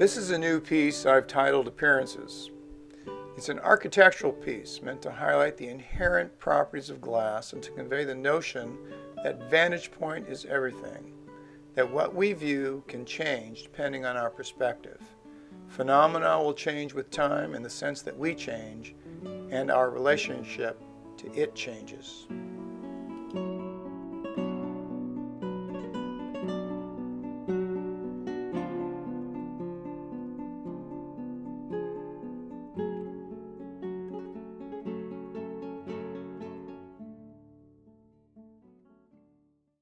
This is a new piece I've titled Appearances. It's an architectural piece meant to highlight the inherent properties of glass and to convey the notion that vantage point is everything, that what we view can change depending on our perspective. Phenomena will change with time in the sense that we change, and our relationship to it changes.